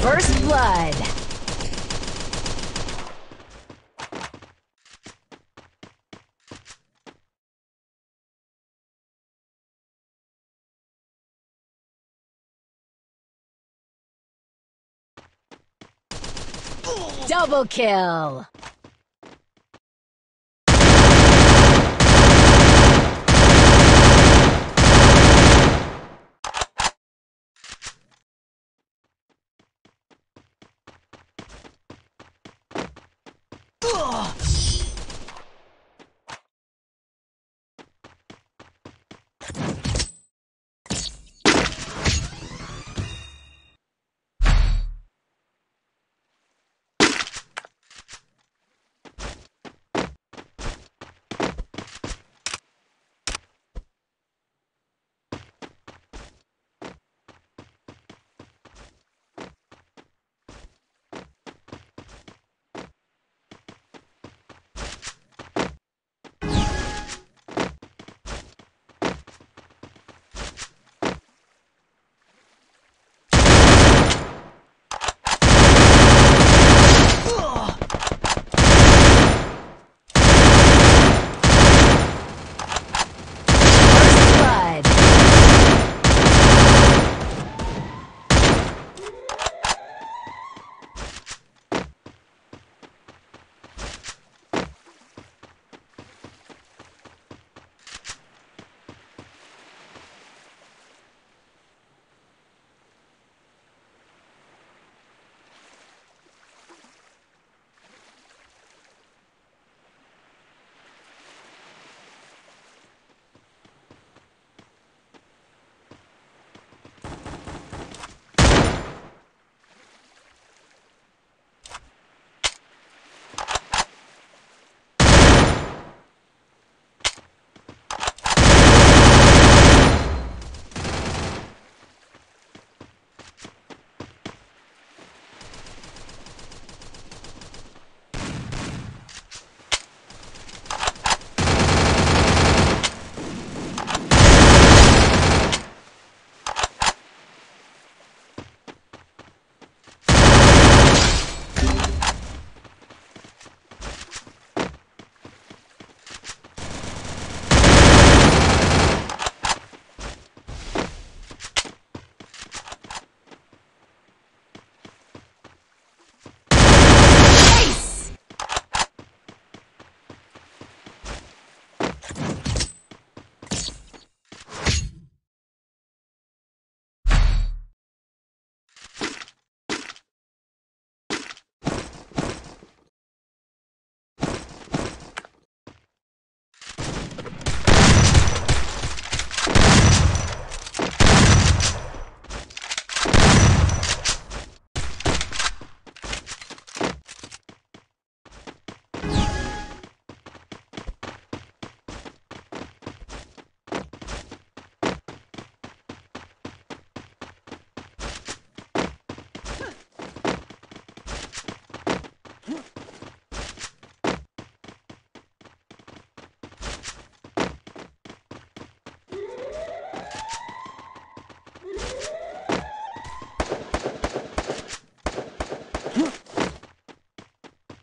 First blood. Double kill.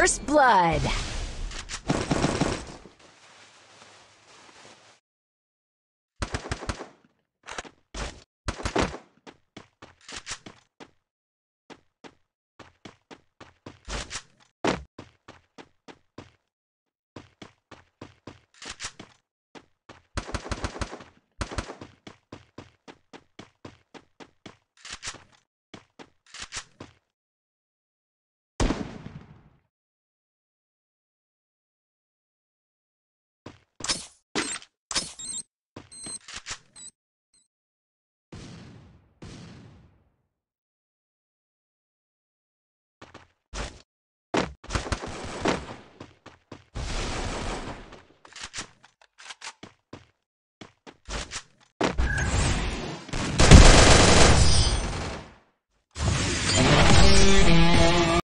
First blood.